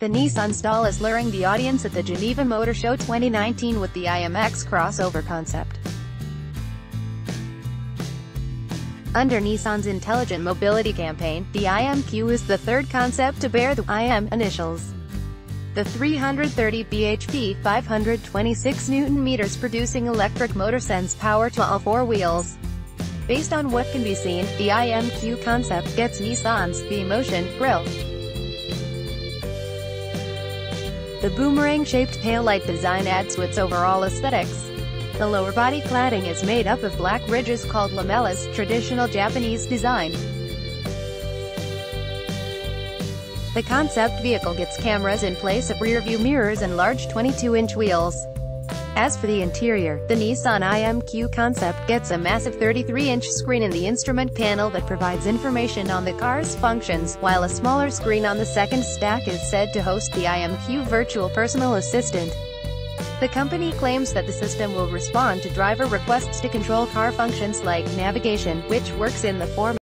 The Nissan stall is luring the audience at the Geneva Motor Show 2019 with the IMX crossover concept. Under Nissan's intelligent mobility campaign, the IMQ is the third concept to bear the IM initials. The 330 bhp 526 Nm producing electric motor sends power to all four wheels. Based on what can be seen, the IMQ concept gets Nissan's V-Motion grille. The boomerang-shaped taillight design adds to its overall aesthetics. The lower body cladding is made up of black ridges called lamellas, traditional Japanese design. The concept vehicle gets cameras in place of rear-view mirrors and large 22-inch wheels. As for the interior, the Nissan IMQ concept gets a massive 33-inch screen in the instrument panel that provides information on the car's functions, while a smaller screen on the second stack is said to host the IMQ virtual personal assistant. The company claims that the system will respond to driver requests to control car functions like navigation, which works in the form